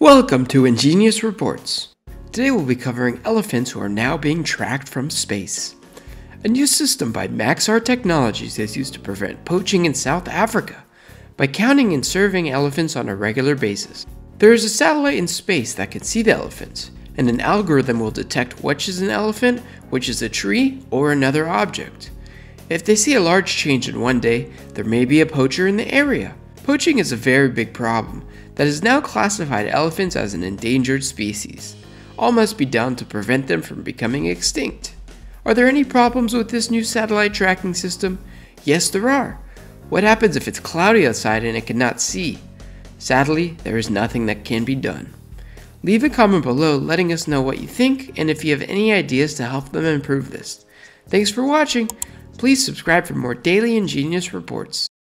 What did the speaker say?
Welcome to Ingenious Reports. Today we'll be covering elephants who are now being tracked from space. A new system by Maxar Technologies is used to prevent poaching in South Africa by counting and serving elephants on a regular basis. There is a satellite in space that can see the elephants, and an algorithm will detect which is an elephant, which is a tree, or another object. If they see a large change in one day, there may be a poacher in the area. Poaching is a very big problem that has now classified elephants as an endangered species. All must be done to prevent them from becoming extinct. Are there any problems with this new satellite tracking system? Yes, there are. What happens if it's cloudy outside and it cannot see? Sadly, there is nothing that can be done. Leave a comment below letting us know what you think and if you have any ideas to help them improve this. Thanks for watching. Please subscribe for more daily ingenious reports.